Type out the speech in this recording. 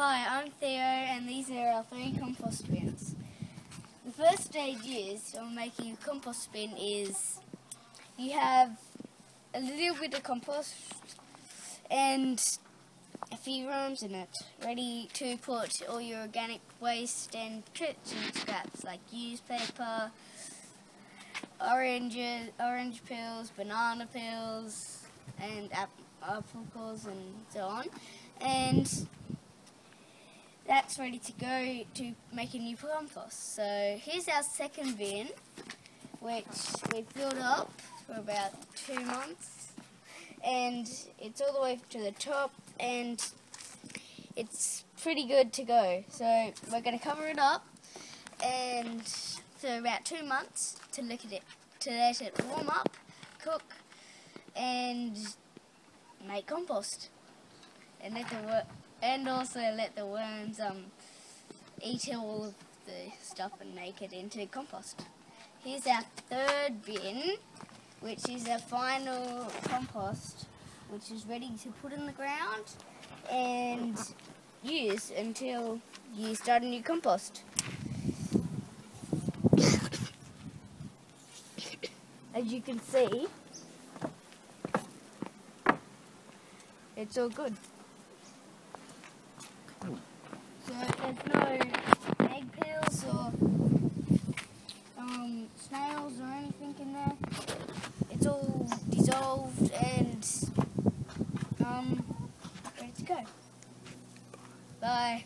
Hi, I'm Theo and these are our three compost bins. The first stage is, of making a compost bin is you have a little bit of compost and a few rooms in it, ready to put all your organic waste and kitchen scraps like used paper, oranges, orange peels, banana peels, and apple cores and so on. And that's ready to go to make a new compost. So here's our second bin, which we filled up for about two months. And it's all the way to the top and it's pretty good to go. So we're going to cover it up and for about two months to look at it, to let it warm up, cook, and make compost. And let the and also let the worms um eat all of the stuff and make it into compost. Here's our third bin, which is our final compost, which is ready to put in the ground and use until you start a new compost. As you can see, it's all good. So there's no egg peels or um, snails or anything in there. It's all dissolved and um, ready to go. Bye.